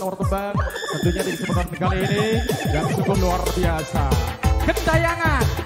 nomor tembang tentunya di kesempatan kali ini yang cukup luar biasa. Kentayangan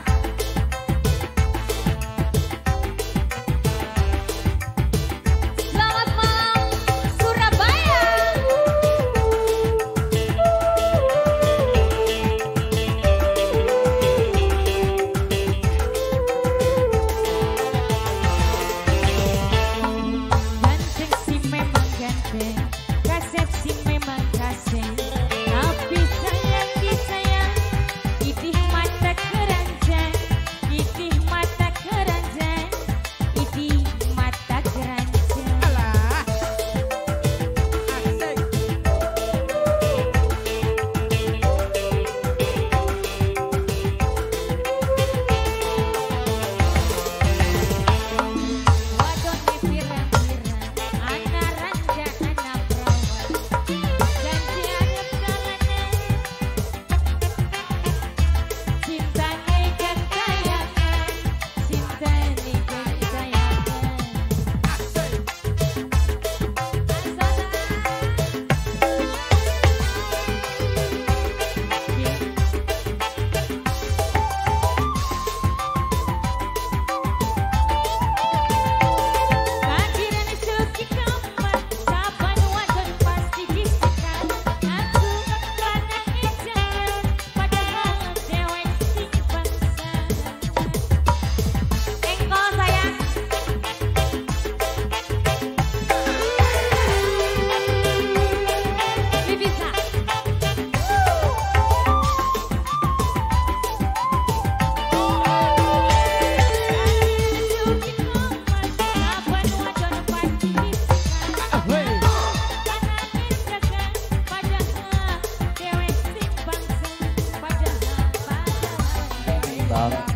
감사합니다.